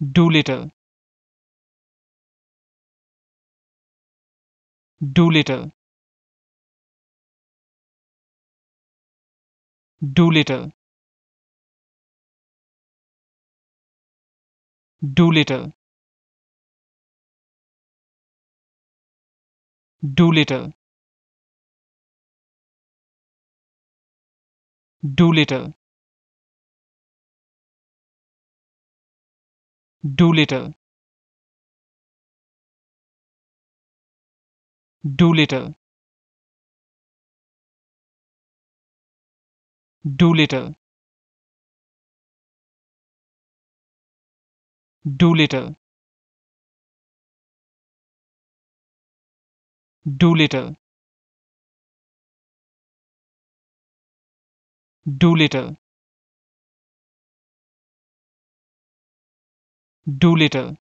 Doolittle Doolittle Doolittle Doolittle Doolittle Doolittle Doolittle Doolittle Doolittle Doolittle Doolittle Doolittle Doolittle